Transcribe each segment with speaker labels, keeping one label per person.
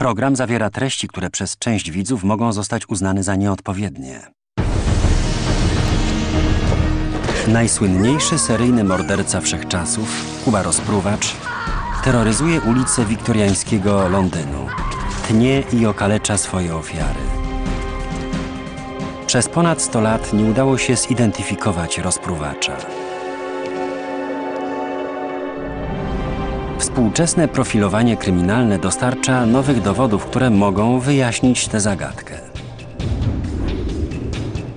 Speaker 1: Program zawiera treści, które przez część widzów mogą zostać uznane za nieodpowiednie. Najsłynniejszy seryjny morderca wszechczasów, Kuba Rozpruwacz, terroryzuje ulice wiktoriańskiego Londynu. Tnie i okalecza swoje ofiary. Przez ponad 100 lat nie udało się zidentyfikować rozpruwacza. Współczesne profilowanie kryminalne dostarcza nowych dowodów, które mogą wyjaśnić tę zagadkę.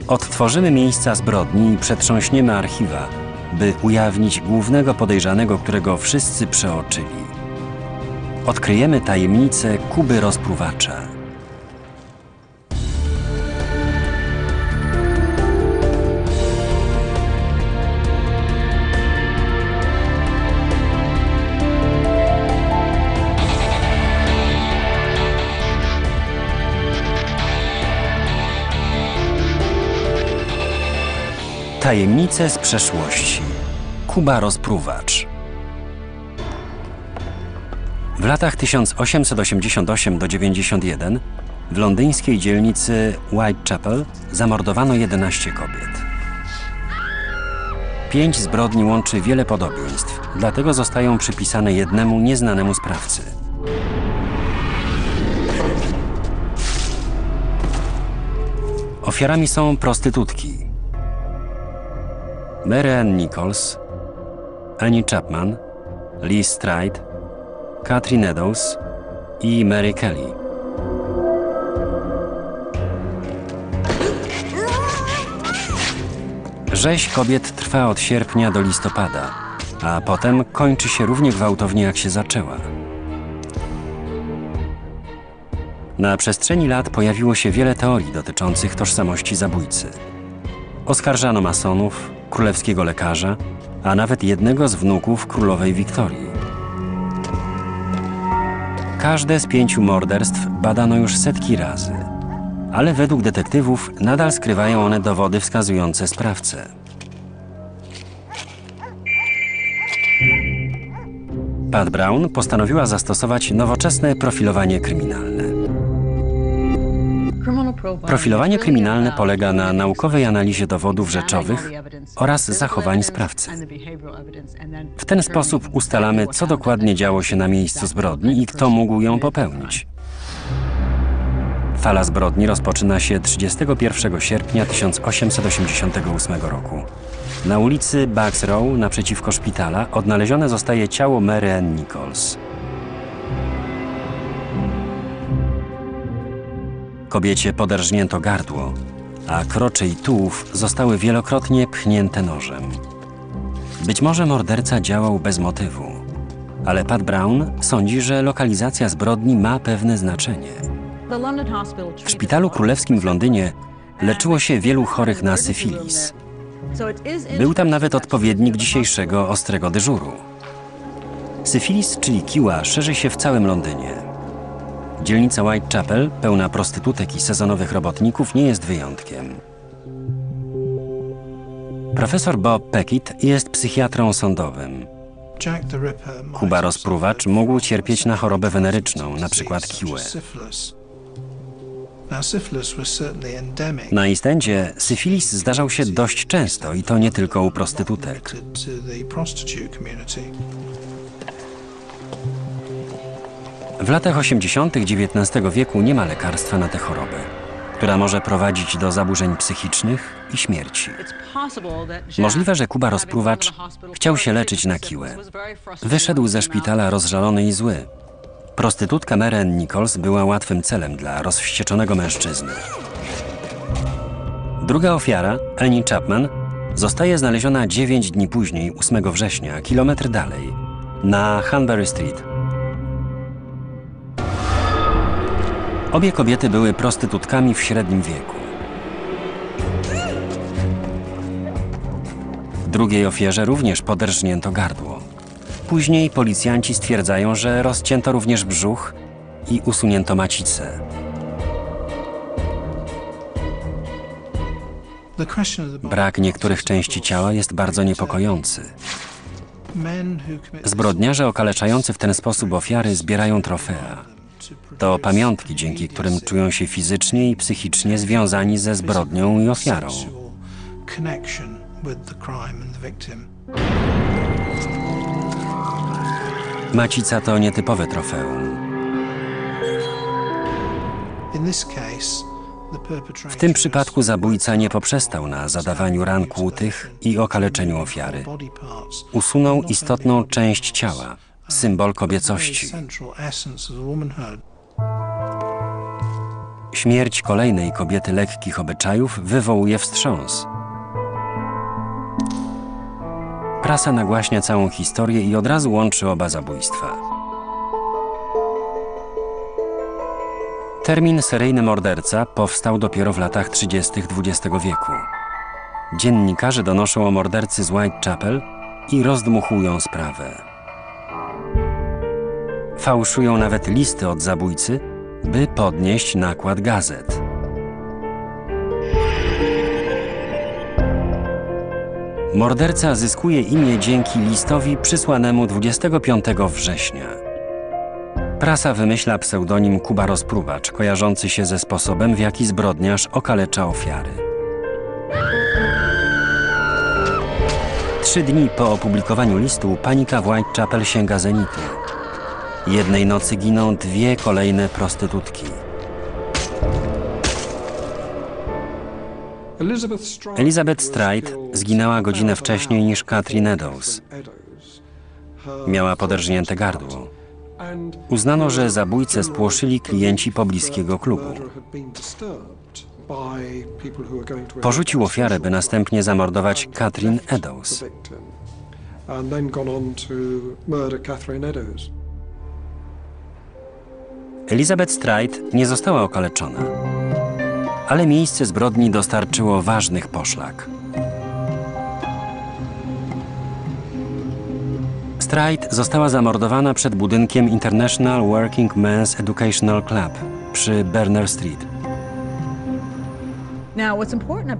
Speaker 1: Odtworzymy miejsca zbrodni i przetrząśniemy archiwa, by ujawnić głównego podejrzanego, którego wszyscy przeoczyli. Odkryjemy tajemnicę Kuby Rozpruwacza. Tajemnice z przeszłości. Kuba Rozpruwacz. W latach 1888 do 91 w londyńskiej dzielnicy Whitechapel zamordowano 11 kobiet. Pięć zbrodni łączy wiele podobieństw, dlatego zostają przypisane jednemu nieznanemu sprawcy. Ofiarami są prostytutki. Mary Ann Nichols, Annie Chapman, Lee Stride, Catherine Eddowes i Mary Kelly. Rzeź kobiet trwa od sierpnia do listopada, a potem kończy się równie gwałtownie jak się zaczęła. Na przestrzeni lat pojawiło się wiele teorii dotyczących tożsamości zabójcy. Oskarżano masonów, królewskiego lekarza, a nawet jednego z wnuków królowej Wiktorii. Każde z pięciu morderstw badano już setki razy, ale według detektywów nadal skrywają one dowody wskazujące sprawcę. Pat Brown postanowiła zastosować nowoczesne profilowanie kryminalne. Profilowanie kryminalne polega na naukowej analizie dowodów rzeczowych oraz zachowań sprawcy. W ten sposób ustalamy, co dokładnie działo się na miejscu zbrodni i kto mógł ją popełnić. Fala zbrodni rozpoczyna się 31 sierpnia 1888 roku. Na ulicy Bucks Row naprzeciwko szpitala odnalezione zostaje ciało Mary Ann Nichols. Kobiecie poderżnięto gardło, a krocze i tułów zostały wielokrotnie pchnięte nożem. Być może morderca działał bez motywu, ale Pat Brown sądzi, że lokalizacja zbrodni ma pewne znaczenie. W szpitalu królewskim w Londynie leczyło się wielu chorych na syfilis. Był tam nawet odpowiednik dzisiejszego ostrego dyżuru. Syfilis, czyli kiła, szerzy się w całym Londynie. Dzielnica Whitechapel, pełna prostytutek i sezonowych robotników, nie jest wyjątkiem. Profesor Bob Peckett jest psychiatrą sądowym. Kuba rozpruwacz mógł cierpieć na chorobę weneryczną, np. kiłę. Na Istendzie syfilis zdarzał się dość często i to nie tylko u prostytutek. W latach 80. XIX wieku nie ma lekarstwa na tę chorobę, która może prowadzić do zaburzeń psychicznych i śmierci. Możliwe, że Kuba rozpruwacz chciał się leczyć na kiłę. Wyszedł ze szpitala rozżalony i zły. Prostytutka Meren Nichols była łatwym celem dla rozwścieczonego mężczyzny. Druga ofiara, Annie Chapman, zostaje znaleziona 9 dni później, 8 września, kilometr dalej, na Hanbury Street. Obie kobiety były prostytutkami w średnim wieku. Drugiej ofierze również poderżnięto gardło. Później policjanci stwierdzają, że rozcięto również brzuch i usunięto macicę. Brak niektórych części ciała jest bardzo niepokojący. Zbrodniarze okaleczający w ten sposób ofiary zbierają trofea. To pamiątki, dzięki którym czują się fizycznie i psychicznie związani ze zbrodnią i ofiarą. Macica to nietypowe trofeum. W tym przypadku zabójca nie poprzestał na zadawaniu ran kłutych i okaleczeniu ofiary. Usunął istotną część ciała, symbol kobiecości. Śmierć kolejnej kobiety lekkich obyczajów wywołuje wstrząs. Prasa nagłaśnia całą historię i od razu łączy oba zabójstwa. Termin seryjny morderca powstał dopiero w latach 30. XX wieku. Dziennikarze donoszą o mordercy z Whitechapel i rozdmuchują sprawę. Fałszują nawet listy od zabójcy, by podnieść nakład gazet. Morderca zyskuje imię dzięki listowi przysłanemu 25 września. Prasa wymyśla pseudonim Kuba Rozpruwacz, kojarzący się ze sposobem, w jaki zbrodniarz okalecza ofiary. Trzy dni po opublikowaniu listu panika Whitechapel sięga zenitu. Jednej nocy giną dwie kolejne prostytutki. Elizabeth Stride zginęła godzinę wcześniej niż Catherine Eddowes. Miała poderżnięte gardło. Uznano, że zabójcę spłoszyli klienci pobliskiego klubu. Porzucił ofiarę, by następnie zamordować Catherine Eddowes. Elizabeth Stride nie została okaleczona, ale miejsce zbrodni dostarczyło ważnych poszlak. Stride została zamordowana przed budynkiem International Working Men's Educational Club przy Berner Street.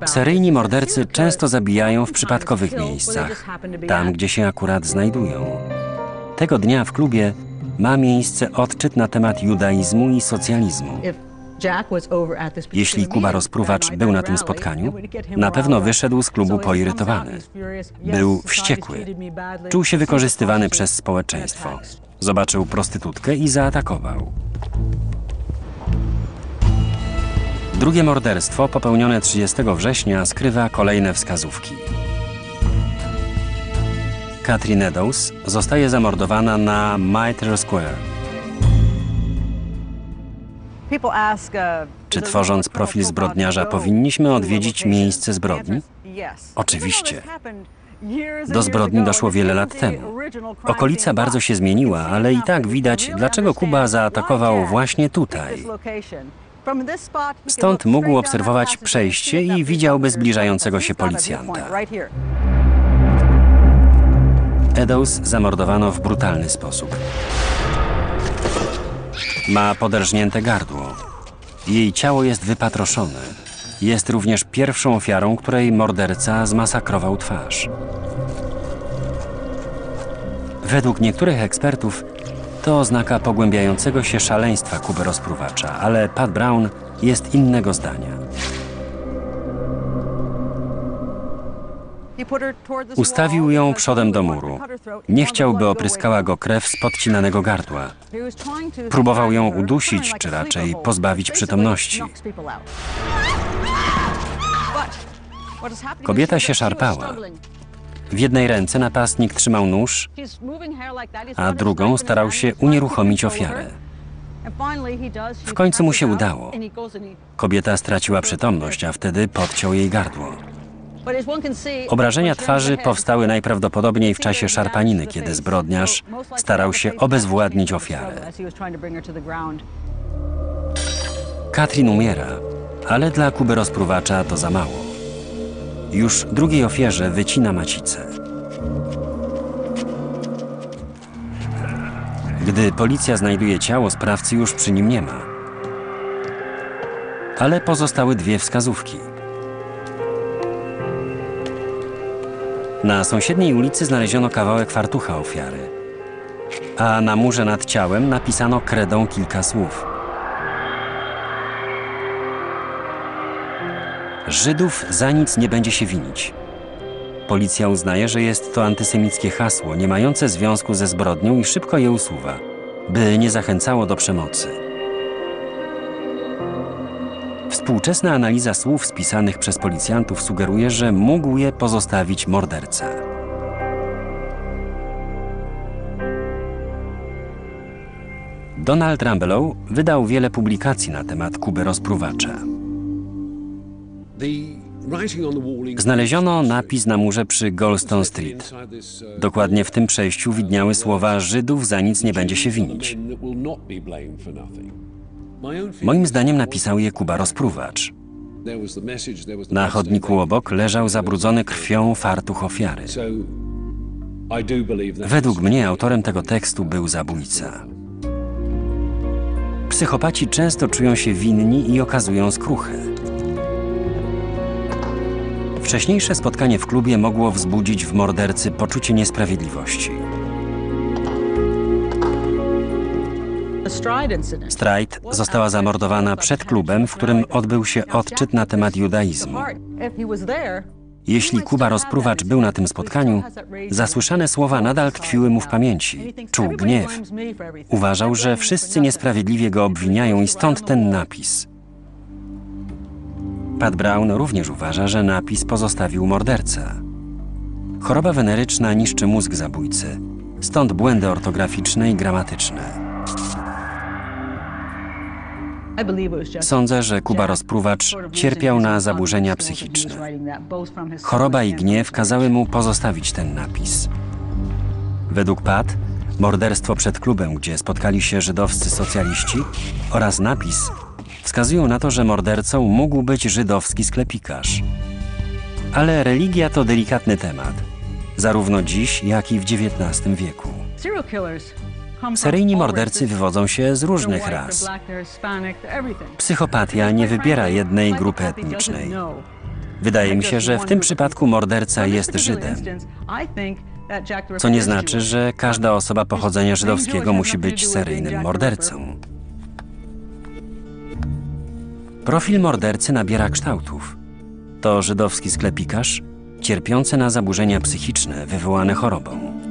Speaker 1: Seryjni mordercy często zabijają w przypadkowych miejscach, tam gdzie się akurat znajdują. Tego dnia w klubie ma miejsce odczyt na temat judaizmu i socjalizmu. Jeśli Kuba Rozpruwacz był na tym spotkaniu, na pewno wyszedł z klubu poirytowany. Był wściekły. Czuł się wykorzystywany przez społeczeństwo. Zobaczył prostytutkę i zaatakował. Drugie morderstwo popełnione 30 września skrywa kolejne wskazówki. Catherine Eddowes zostaje zamordowana na Mitre Square.
Speaker 2: Czy tworząc profil zbrodniarza powinniśmy odwiedzić miejsce zbrodni?
Speaker 1: Oczywiście.
Speaker 2: Do zbrodni doszło wiele lat temu.
Speaker 1: Okolica bardzo się zmieniła, ale i tak widać, dlaczego Kuba zaatakował właśnie tutaj.
Speaker 2: Stąd mógł obserwować przejście i widziałby zbliżającego się policjanta.
Speaker 1: Eddowes zamordowano w brutalny sposób. Ma poderżnięte gardło. Jej ciało jest wypatroszone. Jest również pierwszą ofiarą, której morderca zmasakrował twarz. Według niektórych ekspertów to oznaka pogłębiającego się szaleństwa Kuby rozpruwacza, ale Pat Brown jest innego zdania. Ustawił ją przodem do muru. Nie chciał, by opryskała go krew z podcinanego gardła.
Speaker 2: Próbował ją udusić, czy raczej pozbawić przytomności.
Speaker 1: Kobieta się szarpała. W jednej ręce napastnik trzymał nóż,
Speaker 2: a drugą starał się unieruchomić ofiarę.
Speaker 1: W końcu mu się udało. Kobieta straciła przytomność, a wtedy podciął jej gardło.
Speaker 2: Obrażenia twarzy powstały najprawdopodobniej w czasie szarpaniny, kiedy zbrodniarz starał się obezwładnić ofiarę.
Speaker 1: Katrin umiera, ale dla Kuby rozpruwacza to za mało. Już drugiej ofierze wycina macicę. Gdy policja znajduje ciało, sprawcy już przy nim nie ma. Ale pozostały dwie wskazówki. Na sąsiedniej ulicy znaleziono kawałek fartucha ofiary. a na murze nad ciałem napisano kredą kilka słów. Żydów za nic nie będzie się winić. Policja uznaje, że jest to antysemickie hasło, nie mające związku ze zbrodnią i szybko je usuwa, by nie zachęcało do przemocy. Współczesna analiza słów spisanych przez policjantów sugeruje, że mógł je pozostawić morderca. Donald Rambelow wydał wiele publikacji na temat Kuby rozpruwacza. Znaleziono napis na murze przy Goldstone Street. Dokładnie w tym przejściu widniały słowa Żydów za nic nie będzie się winić. Moim zdaniem napisał je Kuba rozpruwacz. Na chodniku obok leżał zabrudzony krwią fartuch ofiary. Według mnie autorem tego tekstu był zabójca. Psychopaci często czują się winni i okazują skruchę. Wcześniejsze spotkanie w klubie mogło wzbudzić w mordercy poczucie niesprawiedliwości. Stride została zamordowana przed klubem, w którym odbył się odczyt na temat judaizmu. Jeśli Kuba rozpruwacz był na tym spotkaniu, zasłyszane słowa nadal tkwiły mu w pamięci. Czuł gniew. Uważał, że wszyscy niesprawiedliwie go obwiniają i stąd ten napis. Pat Brown również uważa, że napis pozostawił morderca. Choroba weneryczna niszczy mózg zabójcy, stąd błędy ortograficzne i gramatyczne. Sądzę, że Kuba rozpruwacz cierpiał na zaburzenia psychiczne. Choroba i gniew kazały mu pozostawić ten napis. Według Pat, morderstwo przed klubem, gdzie spotkali się żydowscy socjaliści, oraz napis wskazują na to, że mordercą mógł być żydowski sklepikarz. Ale religia to delikatny temat, zarówno dziś, jak i w XIX wieku. Seryjni mordercy wywodzą się z różnych ras. Psychopatia nie wybiera jednej grupy etnicznej. Wydaje mi się, że w tym przypadku morderca jest Żydem, co nie znaczy, że każda osoba pochodzenia żydowskiego musi być seryjnym mordercą. Profil mordercy nabiera kształtów. To żydowski sklepikarz, cierpiący na zaburzenia psychiczne wywołane chorobą.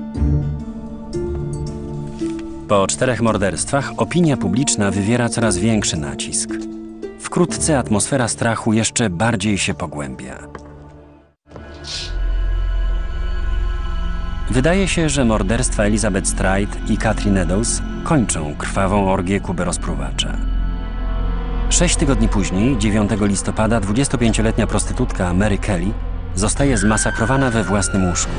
Speaker 1: Po czterech morderstwach opinia publiczna wywiera coraz większy nacisk. Wkrótce atmosfera strachu jeszcze bardziej się pogłębia. Wydaje się, że morderstwa Elizabeth Stride i Catherine Eddowes kończą krwawą orgię Kuby rozpruwacza. Sześć tygodni później, 9 listopada, 25-letnia prostytutka Mary Kelly zostaje zmasakrowana we własnym łóżku.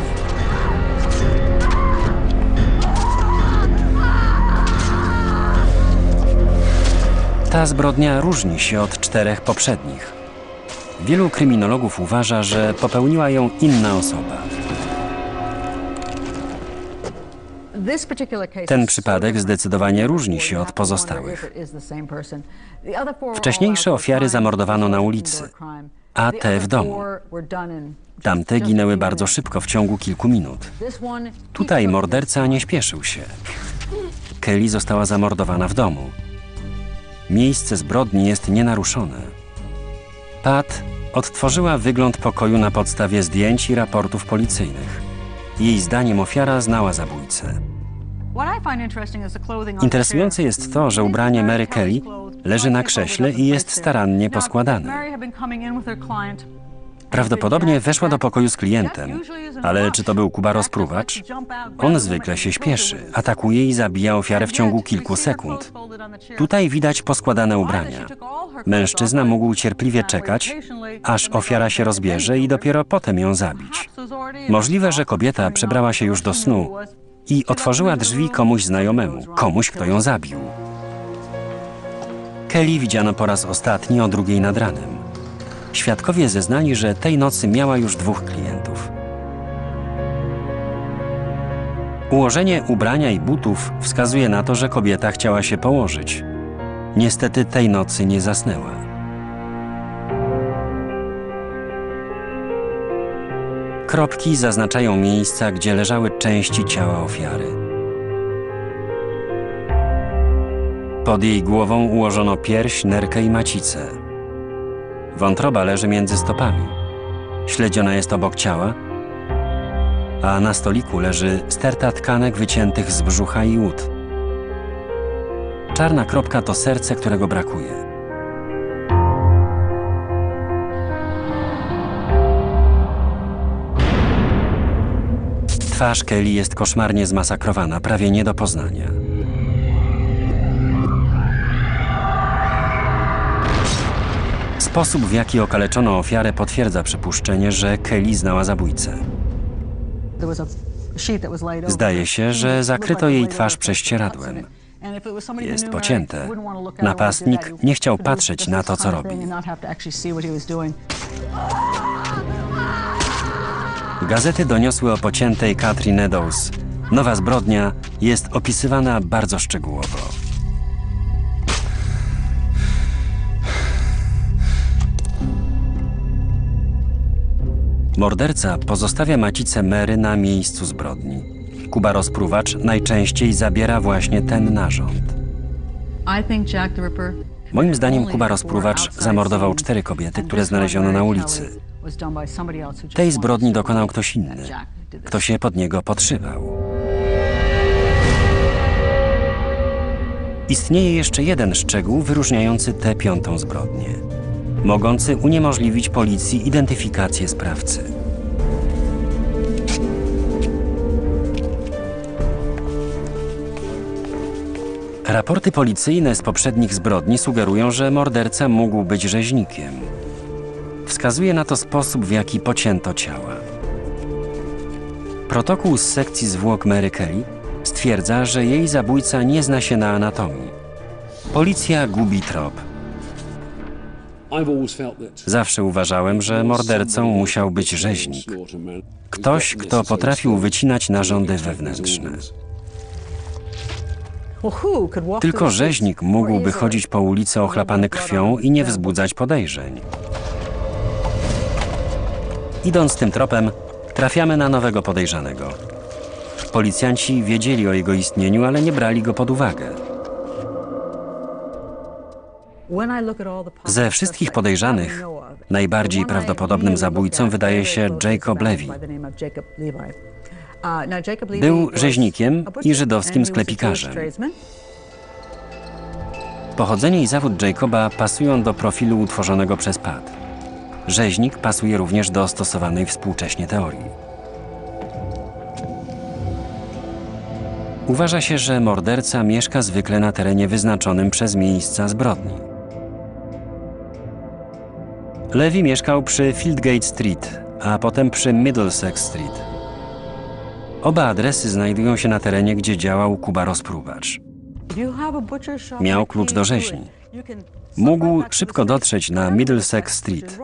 Speaker 1: Ta zbrodnia różni się od czterech poprzednich. Wielu kryminologów uważa, że popełniła ją inna osoba.
Speaker 2: Ten przypadek zdecydowanie różni się od pozostałych.
Speaker 1: Wcześniejsze ofiary zamordowano na ulicy, a te w domu. Tamte ginęły bardzo szybko, w ciągu kilku minut. Tutaj morderca nie śpieszył się. Kelly została zamordowana w domu. Miejsce zbrodni jest nienaruszone. Pat odtworzyła wygląd pokoju na podstawie zdjęć i raportów policyjnych. Jej zdaniem ofiara znała zabójcę.
Speaker 2: Interesujące jest to, że ubranie Mary Kelly leży na krześle i jest starannie poskładane.
Speaker 1: Prawdopodobnie weszła do pokoju z klientem, ale czy to był Kuba rozpruwacz? On zwykle się śpieszy, atakuje i zabija ofiarę w ciągu kilku sekund. Tutaj widać poskładane ubrania. Mężczyzna mógł cierpliwie czekać, aż ofiara się rozbierze i dopiero potem ją zabić. Możliwe, że kobieta przebrała się już do snu i otworzyła drzwi komuś znajomemu, komuś, kto ją zabił. Kelly widziano po raz ostatni o drugiej nad ranem. Świadkowie zeznali, że tej nocy miała już dwóch klientów. Ułożenie ubrania i butów wskazuje na to, że kobieta chciała się położyć. Niestety tej nocy nie zasnęła. Kropki zaznaczają miejsca, gdzie leżały części ciała ofiary. Pod jej głową ułożono pierś, nerkę i macicę. Wątroba leży między stopami. Śledziona jest obok ciała, a na stoliku leży sterta tkanek wyciętych z brzucha i ud. Czarna kropka to serce, którego brakuje. Twarz Kelly jest koszmarnie zmasakrowana, prawie nie do poznania. Sposób, w jaki okaleczono ofiarę, potwierdza przypuszczenie, że Kelly znała zabójcę.
Speaker 3: Zdaje się, że zakryto jej twarz prześcieradłem.
Speaker 1: Jest pocięte. Napastnik nie chciał patrzeć na to, co robi. Gazety doniosły o pociętej Katrin Eddowes. Nowa zbrodnia jest opisywana bardzo szczegółowo. Morderca pozostawia macicę Mary na miejscu zbrodni. Kuba rozpruwacz najczęściej zabiera właśnie ten narząd.
Speaker 3: Moim zdaniem Kuba Rozpruwacz zamordował cztery kobiety, które znaleziono na ulicy.
Speaker 1: Tej zbrodni dokonał ktoś inny. Kto się pod niego podszywał. Istnieje jeszcze jeden szczegół wyróżniający tę piątą zbrodnię. Mogący uniemożliwić policji identyfikację sprawcy. Raporty policyjne z poprzednich zbrodni sugerują, że morderca mógł być rzeźnikiem. Wskazuje na to sposób, w jaki pocięto ciała. Protokół z sekcji zwłok Mary Kelly stwierdza, że jej zabójca nie zna się na anatomii. Policja gubi trop. Zawsze uważałem, że mordercą musiał być rzeźnik. Ktoś, kto potrafił wycinać narządy wewnętrzne. Tylko rzeźnik mógłby chodzić po ulicy ochlapany krwią i nie wzbudzać podejrzeń. Idąc tym tropem, trafiamy na nowego podejrzanego. Policjanci wiedzieli o jego istnieniu, ale nie brali go pod uwagę.
Speaker 3: Ze wszystkich podejrzanych najbardziej prawdopodobnym zabójcą wydaje się Jacob Levy.
Speaker 1: Był rzeźnikiem i żydowskim sklepikarzem. Pochodzenie i zawód Jacoba pasują do profilu utworzonego przez Pat. Rzeźnik pasuje również do stosowanej współcześnie teorii. Uważa się, że morderca mieszka zwykle na terenie wyznaczonym przez miejsca zbrodni. Levi mieszkał przy Fieldgate Street, a potem przy Middlesex Street. Oba adresy znajdują się na terenie, gdzie działał Kuba Rozpruwacz.
Speaker 3: Miał klucz do rzeźni.
Speaker 1: Mógł szybko dotrzeć na Middlesex Street.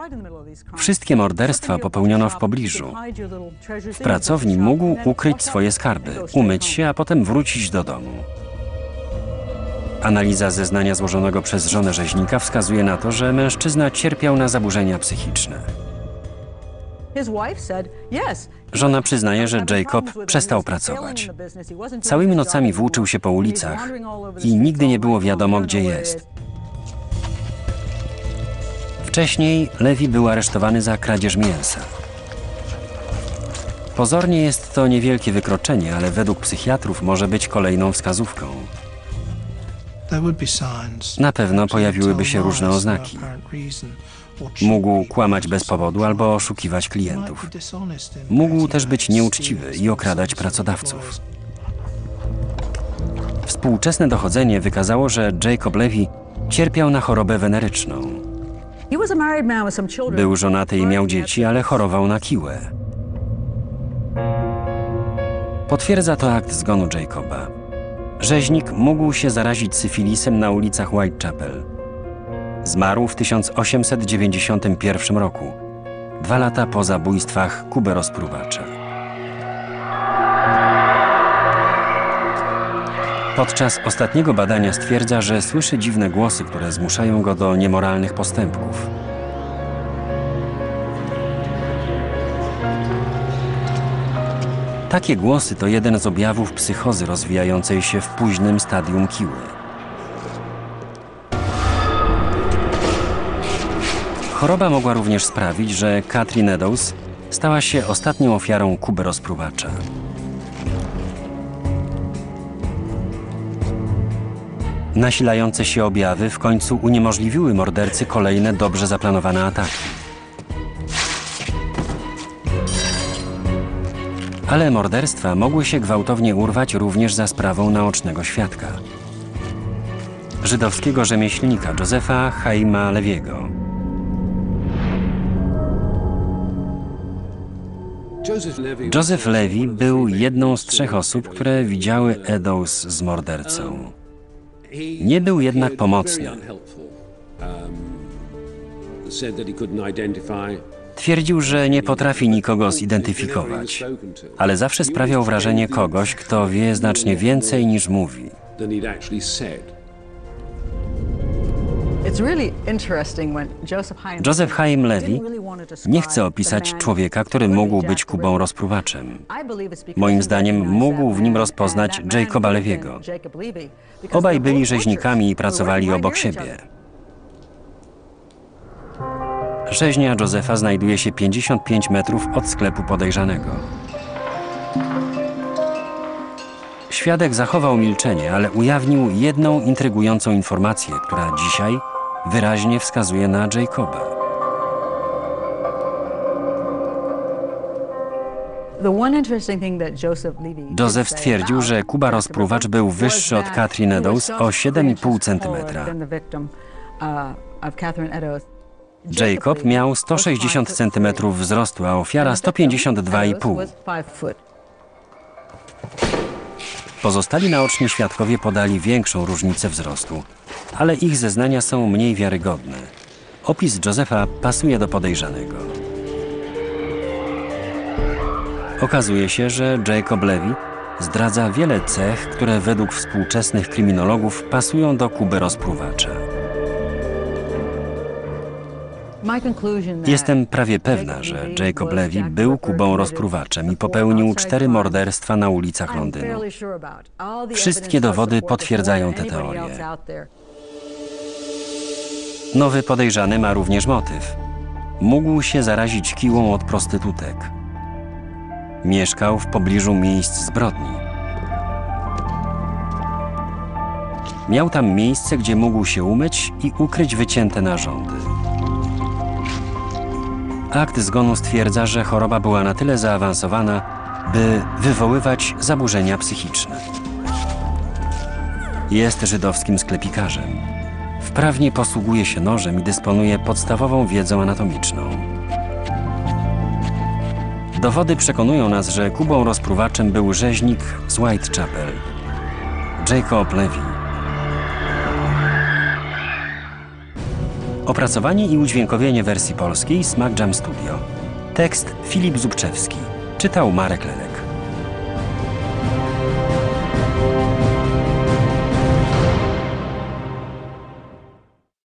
Speaker 1: Wszystkie morderstwa popełniono w pobliżu. W pracowni mógł ukryć swoje skarby, umyć się, a potem wrócić do domu. Analiza zeznania złożonego przez żonę rzeźnika wskazuje na to, że mężczyzna cierpiał na zaburzenia psychiczne. Żona przyznaje, że Jacob przestał pracować. Całymi nocami włóczył się po ulicach i nigdy nie było wiadomo, gdzie jest. Wcześniej Levi był aresztowany za kradzież mięsa. Pozornie jest to niewielkie wykroczenie, ale według psychiatrów może być kolejną wskazówką. Na pewno pojawiłyby się różne oznaki. Mógł kłamać bez powodu albo oszukiwać klientów. Mógł też być nieuczciwy i okradać pracodawców. Współczesne dochodzenie wykazało, że Jacob Levy cierpiał na chorobę weneryczną. Był żonaty i miał dzieci, ale chorował na kiłę. Potwierdza to akt zgonu Jacoba. Rzeźnik mógł się zarazić syfilisem na ulicach Whitechapel. Zmarł w 1891 roku, dwa lata po zabójstwach Kuby Rozpruwacza. Podczas ostatniego badania stwierdza, że słyszy dziwne głosy, które zmuszają go do niemoralnych postępków. Takie głosy to jeden z objawów psychozy rozwijającej się w późnym stadium kiły. Choroba mogła również sprawić, że Katrin Eddowes stała się ostatnią ofiarą Kuby rozpruwacza. Nasilające się objawy w końcu uniemożliwiły mordercy kolejne dobrze zaplanowane ataki. Ale morderstwa mogły się gwałtownie urwać również za sprawą naocznego świadka. Żydowskiego rzemieślnika Józefa Chaima Lewiego. Joseph Levy był jedną z trzech osób, które widziały Eddowes z mordercą.
Speaker 4: Nie był jednak pomocny.
Speaker 1: Twierdził, że nie potrafi nikogo zidentyfikować, ale zawsze sprawiał wrażenie kogoś, kto wie znacznie więcej niż mówi.
Speaker 3: Joseph Chaim Levy
Speaker 1: Nie chce opisać człowieka, który mógł być Kubą rozpruwaczem. Moim zdaniem mógł w nim rozpoznać Jacoba Lewiego. Obaj byli rzeźnikami i pracowali obok siebie. Rzeźnia Józefa znajduje się 55 metrów od sklepu podejrzanego. Świadek zachował milczenie, ale ujawnił jedną intrygującą informację, która dzisiaj wyraźnie wskazuje na Jacoba.
Speaker 3: Joseph stwierdził, że Kuba rozpruwacz był wyższy od Katrin Eddowes o 7,5 cm.
Speaker 1: Jacob miał 160 cm wzrostu, a ofiara 152,5. Pozostali naoczni świadkowie podali większą różnicę wzrostu, ale ich zeznania są mniej wiarygodne. Opis Josefa pasuje do podejrzanego. Okazuje się, że Jacob Levy zdradza wiele cech, które według współczesnych kryminologów pasują do Kuby rozpruwacza. Jestem prawie pewna, że Jacob Levy był Kubą rozpruwaczem i popełnił cztery morderstwa na ulicach Londynu.
Speaker 3: Wszystkie dowody potwierdzają tę teorię.
Speaker 1: Nowy podejrzany ma również motyw. Mógł się zarazić kiłą od prostytutek. Mieszkał w pobliżu miejsc zbrodni. Miał tam miejsce, gdzie mógł się umyć i ukryć wycięte narządy. Akt zgonu stwierdza, że choroba była na tyle zaawansowana, by wywoływać zaburzenia psychiczne. Jest żydowskim sklepikarzem. Wprawnie posługuje się nożem i dysponuje podstawową wiedzą anatomiczną. Dowody przekonują nas, że Kubą rozpruwaczem był rzeźnik z Whitechapel, Jacob Levy. Opracowanie i udźwiękowienie wersji polskiej Smack Jam Studio. Tekst Filip Zubczewski. Czytał Marek Lelek.